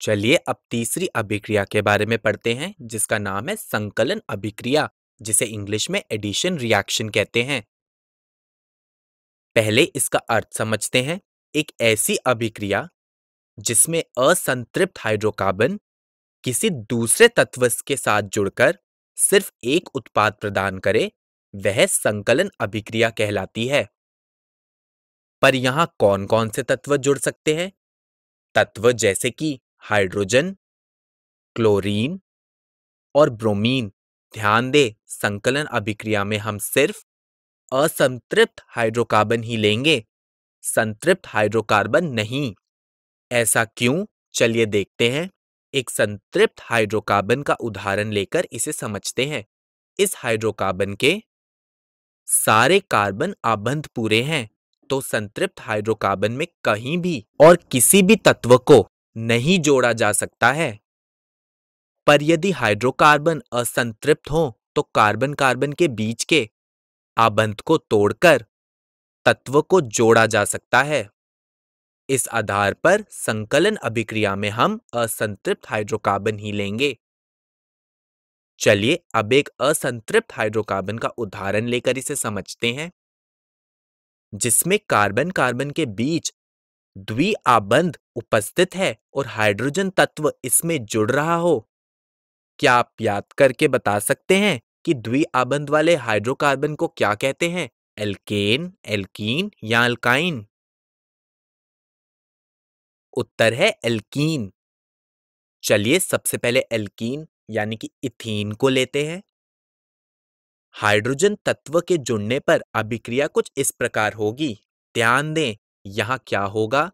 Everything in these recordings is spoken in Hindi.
चलिए अब तीसरी अभिक्रिया के बारे में पढ़ते हैं, जिसका नाम है संकलन अभिक्रिया, जिसे इंग्लिश में एडिशन रिएक्शन कहते हैं। पहले इसका अर्थ समझते हैं, एक ऐसी अभिक्रिया, जिसमें असंतृप्त हाइड्रोकार्बन किसी दूसरे तत्व के साथ जुड़कर सिर्फ़ एक उत्पाद प्रदान करे, वह संकलन अभिक्रिया कहलाती है। पर यहाँ कौन कौन से तत्व जुड़ सकते हैं? तत्व जैसे कि हाइड्रोजन, क्लोरीन और ब्रोमीन। ध्यान दे, संकलन अभिक्रिया में हम सिर्फ़ असंतृप्त हाइड्रोकार्बन ही लेंगे। संतृप्त हाइड्रोकार्बन नहीं। ऐसा क्यों? चलिए देखते हैं। एक संतृप्त हाइड्रोकार्बन का उदाहरण लेकर इसे समझते हैं। इस हाइड्रोकार्बन के सारे कार्बन आबंध पूरे हैं तो संतृप्त हाइड्रोकार्बन में कहीं भी और किसी भी तत्व को नहीं जोड़ा जा सकता है। पर यदि हाइड्रोकार्बन असंतृप्त हो तो कार्बन कार्बन के बीच के आबंध को तोड़कर तत्व को जोड़ा जा सकता है। इस आधार पर संकलन अभिक्रिया में हम असंतृप्त हाइड्रोकार्बन ही लेंगे। चलिए अब एक असंतृप्त हाइड्रोकार्बन का उदाहरण लेकर इसे समझते हैं। जिसमें कार्बन कार्बन के बीच द्विआबंध उपस्थित है और हाइड्रोजन तत्व इसमें जुड़ रहा हो। क्या आप याद करके बता सकते हैं कि द्विआबंध वाले हाइड्रोकार्बन को क्या कहते हैं? एल्केन, एल्कीन या अल्काइन? उत्तर है एल्कीन। चलिए सबसे पहले एल्कीन यानी कि इथीन को लेते हैं। हाइड्रोजन तत्व के जुड़ने पर अभिक्रिया कुछ इस प्रकार होगी। ध्यान दें यहाँ क्या होगा?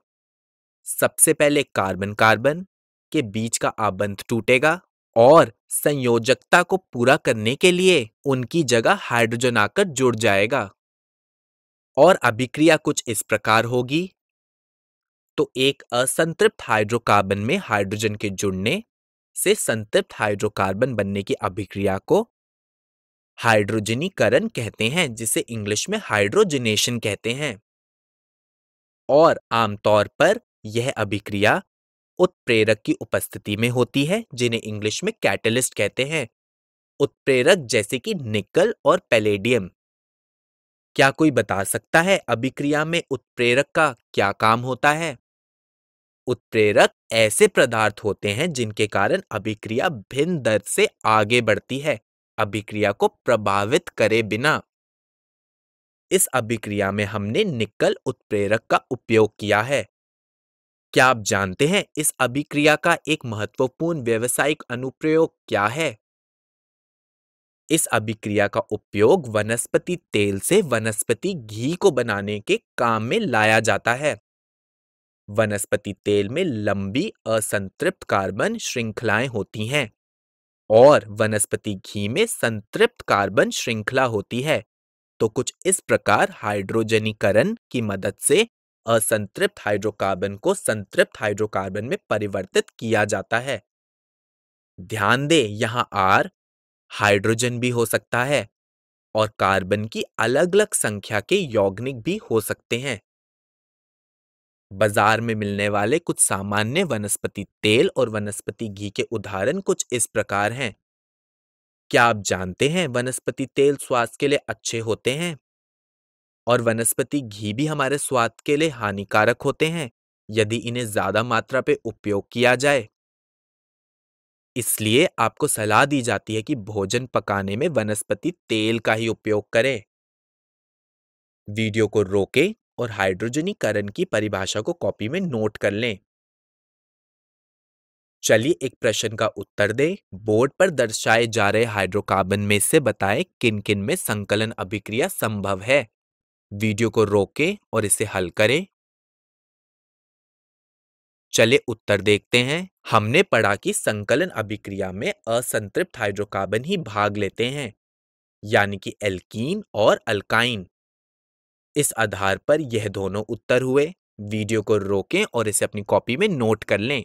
सबसे पहले कार्बन कार्बन के बीच का आबंध टूटेगा और संयोजकता को पूरा करने के लिए उनकी जगह हाइड्रोजन आकर जुड़ जाएगा। और अभिक्रिया कुछ इस प्रकार होगी। तो एक असंतृप्त हाइड्रोकार्बन में हाइड्रोजन के जुड़ने से संतृप्त हाइड्रोकार्बन बनने की अभिक्रिया को हाइड्रोजनीकरण कहते हैं, जिसे इंग्लिश में हाइड्रोजनेशन कहते हैं। और आमतौर पर यह अभिक्रिया उत्प्रेरक की उपस्थिति में होती है, जिन्हें इंग्लिश में कैटलिस्ट कहते हैं। उत्प्रेरक जैसे कि निकल और पैलेडियम। क्या कोई बता सकता है अभिक्रिया में उत्प्रेरक का क्या काम होता है? उत्प्रेरक ऐसे पदार्थ होते हैं, जिनके कारण अभिक्रिया भिन्न दर से आगे बढ़ती है। अभिक्रिया को प्रभावित करे बिना। इस अभिक्रिया में हमने निकल उत्प्रेरक का उपयोग किया है। क्या आप जानते हैं इस अभिक्रिया का एक महत्वपूर्ण व्यवसायिक अनुप्रयोग क्या है? इस अभिक्रिया का उपयोग वनस्पति तेल से वनस्पति घी को बनाने के काम में लाया जाता है। वनस्पति तेल में लंबी, असंतृप्त कार्बन श्रृंखलाएँ होती हैं और वनस्पति घी में संतृप्त कार्बन श्रृंखला होती है। तो कुछ इस प्रकार हाइड्रोजनीकरण की मदद से असंतृप्त हाइड्रोकार्बन को संतृप्त हाइड्रोकार्बन में परिवर्तित किया जाता है। ध्यान दे, यहाँ आर हाइड्रोजन भी हो सकता है और कार्बन की अलग अलग संख्या के यौगिक भी हो सकते हैं। बाज़ार में मिलने वाले कुछ सामान्य वनस्पति तेल और वनस्पति घी के उदाहरण कुछ इस प्रकार हैं। क्या आप जानते हैं वनस्पति तेल स्वास्थ्य के लिए अच्छे होते हैं? और वनस्पति घी भी हमारे स्वास्थ्य के लिए हानिकारक होते हैं, यदि इन्हें ज़्यादा मात्रा पे उपयोग किया जाए? इसलिए आपको सलाह दी जाती है कि भोजन पकाने में वनस्पति तेल का ही उपयोग करें। वीडियो को रोकें और हाइड्रोजनीकरण की परिभाषा को कॉपी में नोट कर लें। चलिए एक प्रश्न का उत्तर दें। बोर्ड पर दर्शाए जा रहे हाइड्रोकार्बन में से बताएँ किन किन में संकलन अभिक्रिया संभव है। वीडियो को रोकें और इसे हल करें। चले उत्तर देखते हैं। हमने पढ़ा कि संकलन अभिक्रिया में असंतृप्त हाइड्रोकार्बन ही भाग लेते हैं, यानी कि एल्कीन और अल्काइन। इस आधार पर यह दोनों उत्तर हुए। वीडियो को रोकें और इसे अपनी कॉपी में नोट कर लें।